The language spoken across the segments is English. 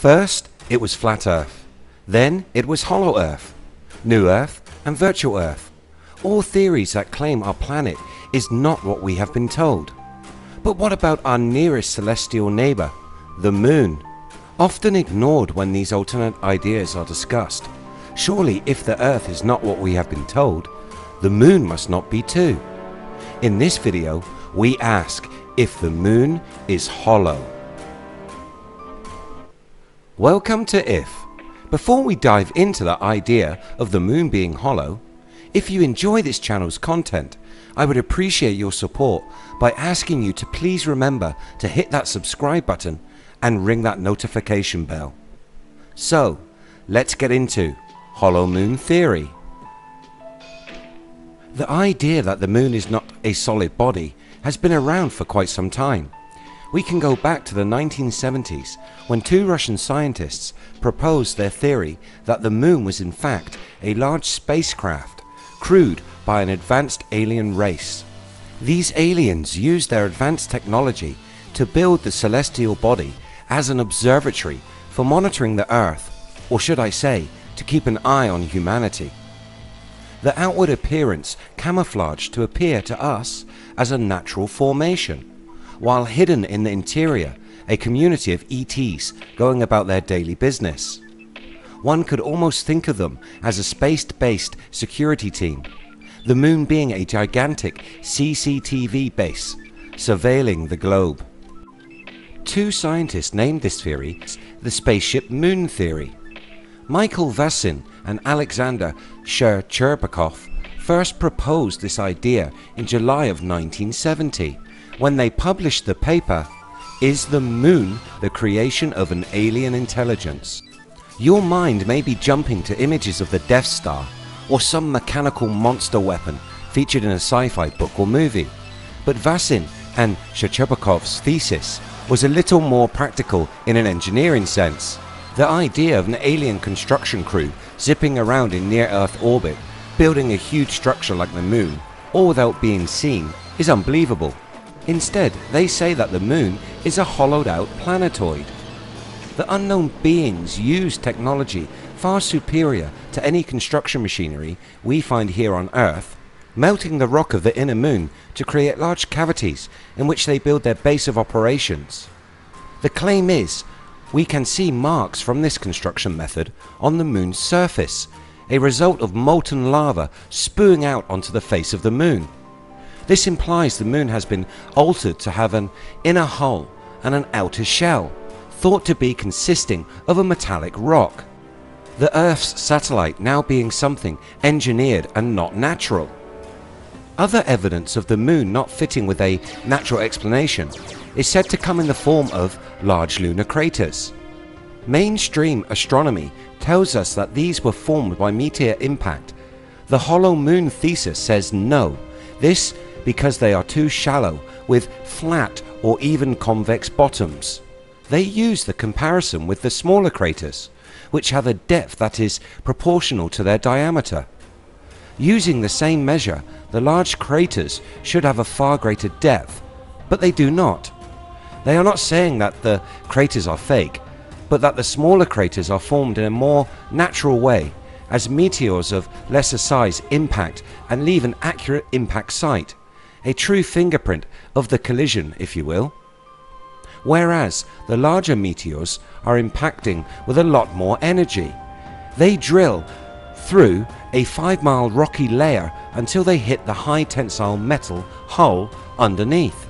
First, it was flat Earth. Then, it was hollow Earth, new Earth, and virtual Earth. All theories that claim our planet is not what we have been told. But what about our nearest celestial neighbour, the Moon? Often ignored when these alternate ideas are discussed. Surely, if the Earth is not what we have been told, the Moon must not be too. In this video, we ask if the Moon is hollow. Welcome to IF. Before we dive into the idea of the Moon being hollow, if you enjoy this channel's content, I would appreciate your support by asking you to please remember to hit that subscribe button and ring that notification bell. So, let's get into Hollow Moon Theory. The idea that the Moon is not a solid body has been around for quite some time. We can go back to the 1970s when two Russian scientists proposed their theory that the Moon was in fact a large spacecraft crewed by an advanced alien race. These aliens used their advanced technology to build the celestial body as an observatory for monitoring the Earth, or should I say, to keep an eye on humanity. The outward appearance camouflaged to appear to us as a natural formation, while hidden in the interior a community of ETs going about their daily business. One could almost think of them as a space-based security team, the moon being a gigantic CCTV base surveilling the globe. Two scientists named this theory the spaceship moon theory. Michael Vasin and Alexander Shcherbakov first proposed this idea in July of 1970 when they published the paper Is the Moon the Creation of an Alien Intelligence? Your mind may be jumping to images of the Death Star or some mechanical monster weapon featured in a sci-fi book or movie. But Vasin and Shcherbakov's thesis was a little more practical in an engineering sense. The idea of an alien construction crew zipping around in near-Earth orbit, building a huge structure like the moon, all without being seen, is unbelievable. Instead, they say that the moon is a hollowed out planetoid. The unknown beings use technology far superior to any construction machinery we find here on Earth, melting the rock of the inner moon to create large cavities in which they build their base of operations. The claim is we can see marks from this construction method on the moon's surface, a result of molten lava spewing out onto the face of the moon. This implies the moon has been altered to have an inner hull and an outer shell, thought to be consisting of a metallic rock. The Earth's satellite now being something engineered and not natural. Other evidence of the moon not fitting with a natural explanation is said to come in the form of large lunar craters. Mainstream astronomy tells us that these were formed by meteor impact. The hollow moon thesis says no, this because they are too shallow with flat or even convex bottoms. They use the comparison with the smaller craters, which have a depth that is proportional to their diameter. Using the same measure, the large craters should have a far greater depth, but they do not. They are not saying that the craters are fake, but that the smaller craters are formed in a more natural way as meteors of lesser size impact and leave an accurate impact site, a true fingerprint of the collision if you will. Whereas the larger meteors are impacting with a lot more energy. They drill through a 5 mile rocky layer until they hit the high tensile metal hull underneath.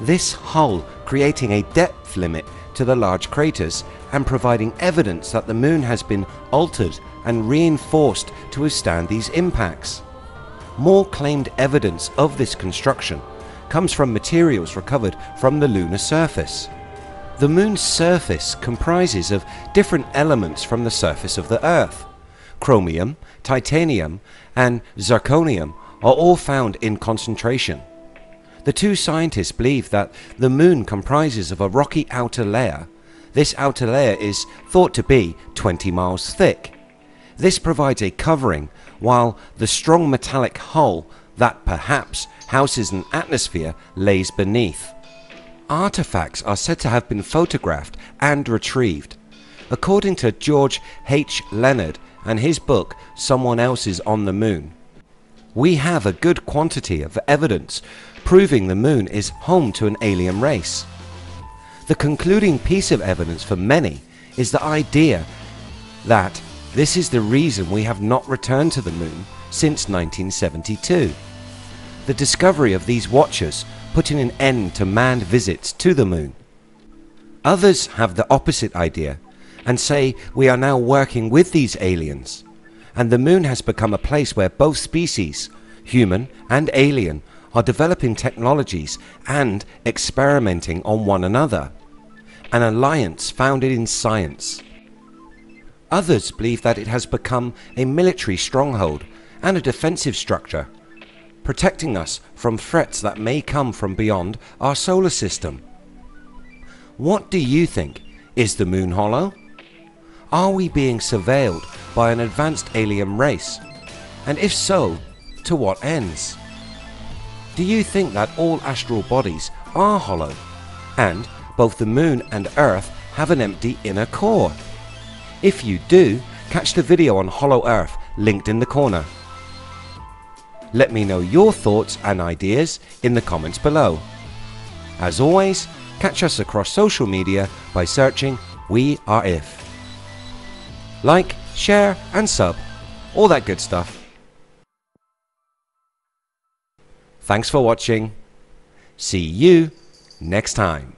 This hull creating a depth limit to the large craters and providing evidence that the moon has been altered and reinforced to withstand these impacts. More claimed evidence of this construction comes from materials recovered from the lunar surface. The moon's surface comprises of different elements from the surface of the earth. Chromium, titanium and zirconium are all found in concentration. The two scientists believe that the moon comprises of a rocky outer layer. This outer layer is thought to be 20 miles thick. This provides a covering while the strong metallic hull that perhaps houses an atmosphere lays beneath. Artifacts are said to have been photographed and retrieved. According to George H. Leonard and his book Someone Else is on the Moon, we have a good quantity of evidence proving the moon is home to an alien race. The concluding piece of evidence for many is the idea that this is the reason we have not returned to the moon since 1972. The discovery of these watchers putting an end to manned visits to the moon. Others have the opposite idea and say we are now working with these aliens and the moon has become a place where both species, human and alien, are developing technologies and experimenting on one another. An alliance founded in science. Others believe that it has become a military stronghold and a defensive structure, protecting us from threats that may come from beyond our solar system. What do you think? Is the moon hollow? Are we being surveilled by an advanced alien race? And if so, to what ends? Do you think that all astral bodies are hollow and both the moon and earth have an empty inner core? If you do, catch the video on Hollow Earth linked in the corner. Let me know your thoughts and ideas in the comments below. As always, catch us across social media by searching We Are If. Like, share and sub. All that good stuff. Thanks for watching. See you next time.